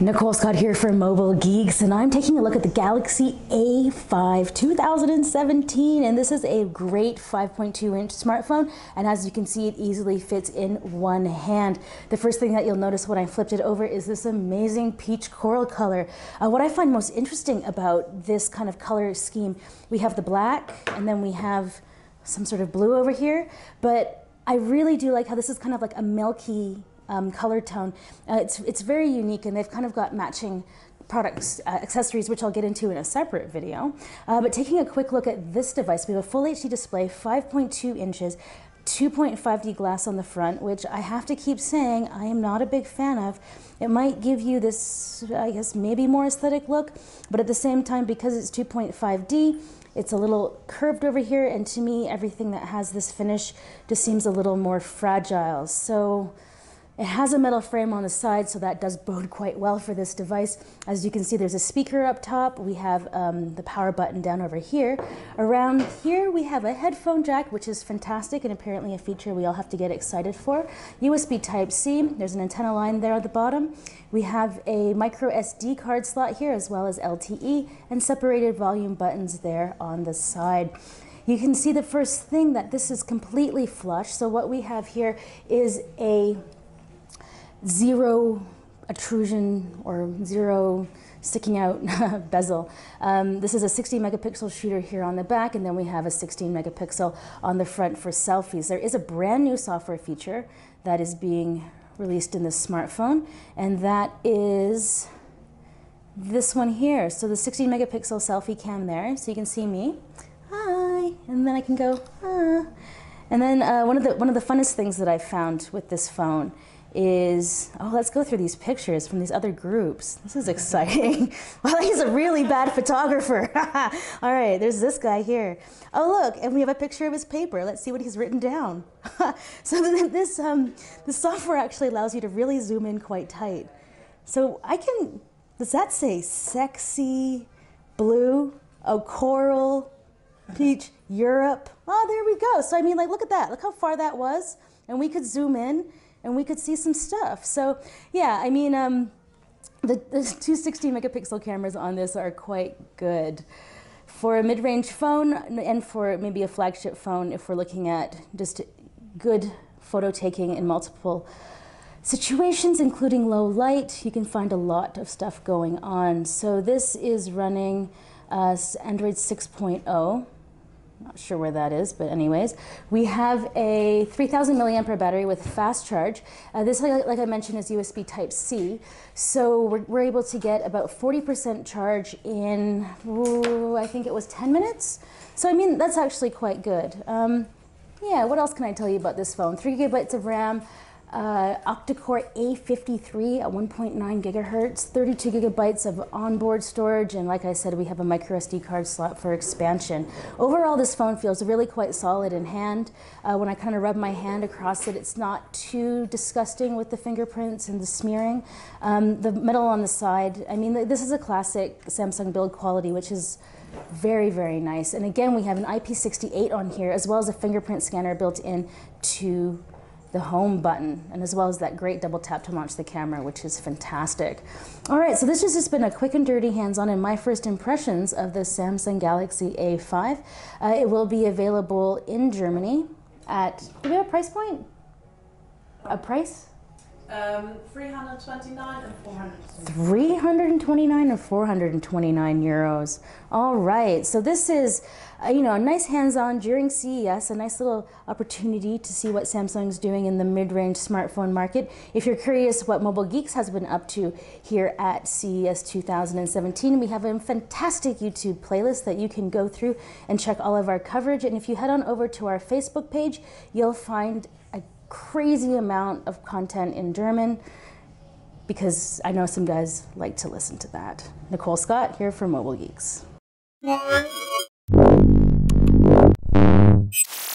Nicole Scott here for Mobile Geeks, and I'm taking a look at the Galaxy A5 2017. And this is a great 5.2 inch smartphone, and as you can see, it easily fits in one hand. The first thing that you'll notice when I flipped it over is this amazing peach coral color. Uh, what I find most interesting about this kind of color scheme, we have the black, and then we have some sort of blue over here, but I really do like how this is kind of like a milky um, color tone. Uh, it's, it's very unique and they've kind of got matching products, uh, accessories, which I'll get into in a separate video. Uh, but taking a quick look at this device, we have a full HD display, 5.2 inches, 2.5D glass on the front, which I have to keep saying I am not a big fan of. It might give you this, I guess, maybe more aesthetic look, but at the same time, because it's 2.5D, it's a little curved over here, and to me, everything that has this finish just seems a little more fragile. So it has a metal frame on the side, so that does bode quite well for this device. As you can see, there's a speaker up top. We have um, the power button down over here. Around here, we have a headphone jack, which is fantastic and apparently a feature we all have to get excited for. USB Type-C, there's an antenna line there at the bottom. We have a micro SD card slot here, as well as LTE, and separated volume buttons there on the side. You can see the first thing that this is completely flush. So what we have here is a zero intrusion or zero sticking out bezel. Um, this is a 60 megapixel shooter here on the back, and then we have a 16 megapixel on the front for selfies. There is a brand new software feature that is being released in this smartphone, and that is this one here. So the 16 megapixel selfie cam there, so you can see me. Hi, and then I can go, ah. And then uh, one of the one of the funnest things that I found with this phone is oh let's go through these pictures from these other groups. This is exciting. Well he's a really bad photographer. All right there's this guy here. Oh look and we have a picture of his paper. Let's see what he's written down. So this um, this software actually allows you to really zoom in quite tight. So i can does that say sexy blue oh coral peach europe? Oh there we go. So i mean like look at that. Look how far that was. And we could zoom in and we could see some stuff. So yeah, I mean, um, the, the 260 megapixel cameras on this are quite good. For a mid-range phone and for maybe a flagship phone, if we're looking at just good photo taking in multiple situations, including low light, you can find a lot of stuff going on. So this is running uh, Android 6.0. Not sure where that is, but anyways, we have a 3000 milliampere battery with fast charge. Uh, this, like, like, I mentioned, is USB Type C. So we're, we're able to get about 40% charge in, ooh, I think it was 10 minutes. So I mean, that's actually quite good. Um, yeah, what else can I tell you about this phone? Three gigabytes of RAM, uh, octa-core A53 at 1.9 gigahertz, 32 gigabytes of onboard storage, and like I said, we have a micro SD card slot for expansion. Overall, this phone feels really quite solid in hand. Uh, when I kind of rub my hand across it, it's not too disgusting with the fingerprints and the smearing. Um, the metal on the side, I mean, this is a classic Samsung build quality, which is very, very nice. And again, we have an IP68 on here, as well as a fingerprint scanner built in to the home button and as well as that great double tap to launch the camera which is fantastic. All right so this has just been a quick and dirty hands-on and my first impressions of the samsung galaxy a5 uh, it will be available in germany at do we have a price point? A price um, 329 and 429. 329 and 429 euros. All right. So this is, uh, you know, a nice hands-on during CES, a nice little opportunity to see what Samsung's doing in the mid-range smartphone market. If you're curious what Mobile Geeks has been up to here at CES 2017, we have a fantastic YouTube playlist that you can go through and check all of our coverage. And if you head on over to our Facebook page, you'll find crazy amount of content in German because I know some guys like to listen to that. Nicole Scott here for Mobile Geeks.